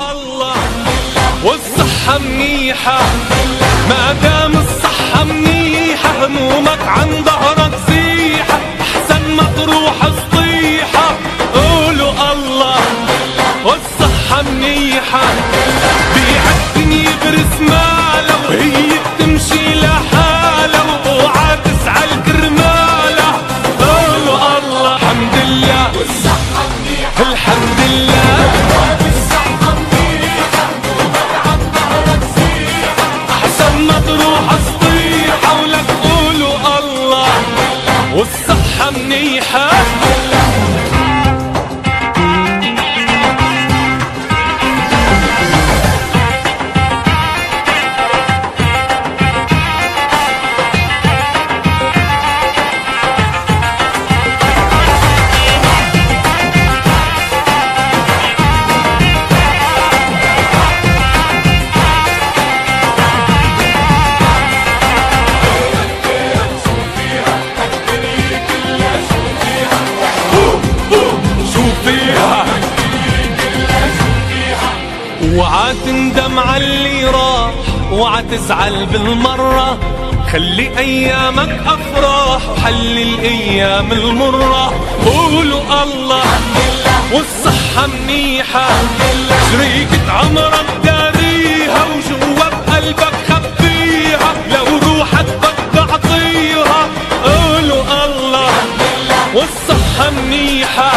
الله والصحة منيحة. ما دام الصحة منيحة. والصحة وعاتندم على اللي راح وعتزعل بالمرة. خلي أيامك أفراح وحلي الأيام المرة. قولوا الله والصحة منيحة. شريكة عمرك داريها وجوا بقلبك خبيها. لو روحك بدك تعطيها قولوا الله والصحة منيحة.